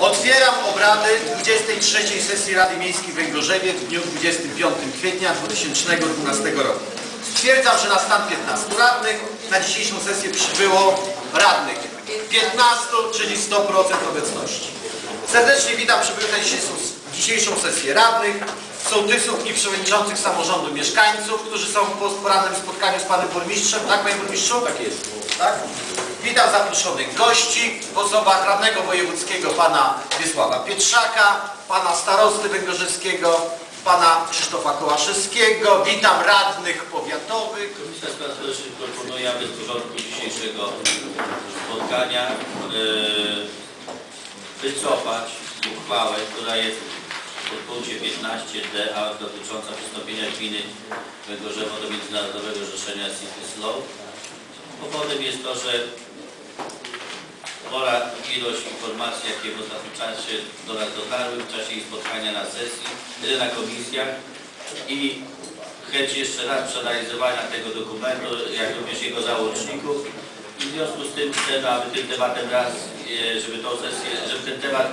Otwieram obrady 23 sesji Rady Miejskiej w Węgorzewie w dniu 25 kwietnia 2012 roku. Stwierdzam, że na stan 15 radnych na dzisiejszą sesję przybyło radnych 15, czyli 100% obecności. Serdecznie witam przybyłych na dzisiejszą, dzisiejszą sesję radnych, sołtysów i przewodniczących samorządu mieszkańców, którzy są po porannym spotkaniu z panem burmistrzem. Tak, panie burmistrzu? Tak jest. Tak? Witam zaproszonych gości w osobach radnego wojewódzkiego pana Wiesława Pietrzaka, pana starosty węgorzyskiego, pana Krzysztofa Kołaszewskiego. Witam radnych powiatowych. Komisja Spraw Społecznych proponuje, aby z porządku dzisiejszego spotkania e, wycofać uchwałę, która jest w punkcie 15d, a dotycząca przystąpienia gminy Węgorzewo do Międzynarodowego Zrzeszenia City. Powodem jest to, że spora ilość informacji, jakie w ostatnim czasie do nas dotarły w czasie jej spotkania na sesji, na komisjach i chęć jeszcze raz przeanalizowania tego dokumentu, jak również jego załączników. I w związku z tym chcemy, aby tym tematem raz, e, żeby tą sesję, żeby ten temat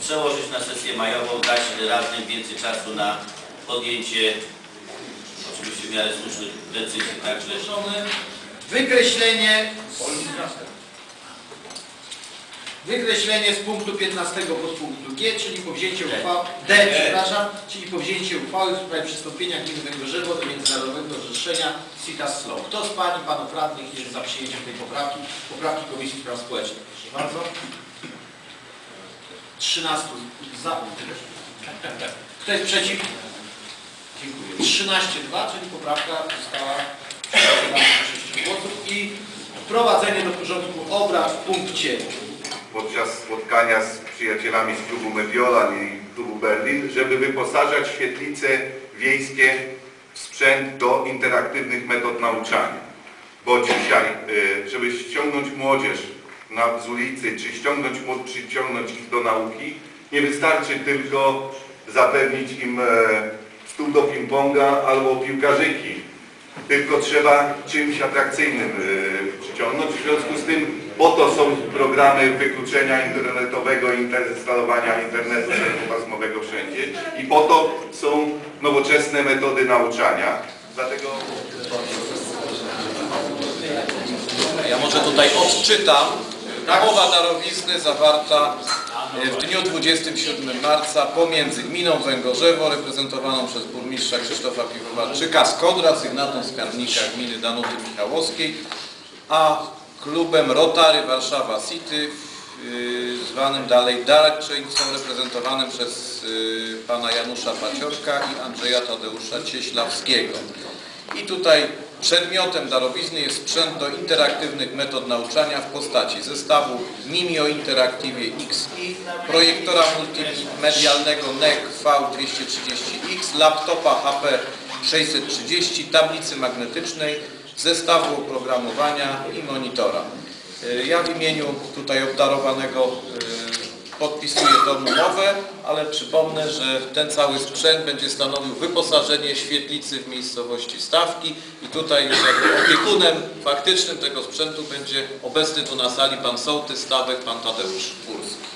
przełożyć na sesję majową, dać radnym więcej czasu na podjęcie oczywiście w miarę słusznych decyzji. Także Wykreślenie Wykreślenie z punktu 15 pod punktu G, czyli powzięcie uchwały D, przepraszam, czyli powzięcie uchwały w sprawie przystąpienia gminy Węgorzewo do Międzynarodowego Zrzeszenia CITAS Slow. Kto z Pani, Panów Radnych jest za przyjęciem tej poprawki? Poprawki Komisji Spraw Społecznych. Proszę bardzo. 13 za. Kto jest przeciw? Dziękuję. 13-2, czyli poprawka została i wprowadzenie do porządku obrad w punkcie podczas spotkania z przyjacielami z klubu Mediolan i klubu Berlin, żeby wyposażać świetlice wiejskie w sprzęt do interaktywnych metod nauczania. Bo dzisiaj, y, żeby ściągnąć młodzież na, z ulicy, czy ściągnąć, przyciągnąć ich do nauki, nie wystarczy tylko zapewnić im e, stół do ping-ponga albo piłkarzyki, tylko trzeba czymś atrakcyjnym y, przyciągnąć. W związku z tym po to są programy wykluczenia internetowego, instalowania internetu szerokopasmowego wszędzie i po to są nowoczesne metody nauczania. Dlatego Ja może tutaj odczytam. Umowa darowizny zawarta w dniu 27 marca pomiędzy gminą Węgorzewo reprezentowaną przez burmistrza Krzysztofa Piwowarczyka z Kodra, sygnatą skarbnika gminy Danuty Michałowskiej, a klubem Rotary Warszawa City, y, zwanym dalej Darczyńcą, reprezentowanym przez y, pana Janusza Paciorka i Andrzeja Tadeusza Cieślawskiego. I tutaj przedmiotem darowizny jest sprzęt do interaktywnych metod nauczania w postaci zestawu Mimio Interaktywie XI, projektora multimedialnego NEC V230X, laptopa HP 630, tablicy magnetycznej, zestawu oprogramowania i monitora. Y, Ja w imieniu tutaj obdarowanego podpisuję tą umowę, ale przypomnę, że ten cały sprzęt będzie stanowił wyposażenie świetlicy w miejscowości Stawki i tutaj już jakby opiekunem faktycznym tego sprzętu będzie obecny tu na sali pan sołtys Stawek, pan Tadeusz Górski.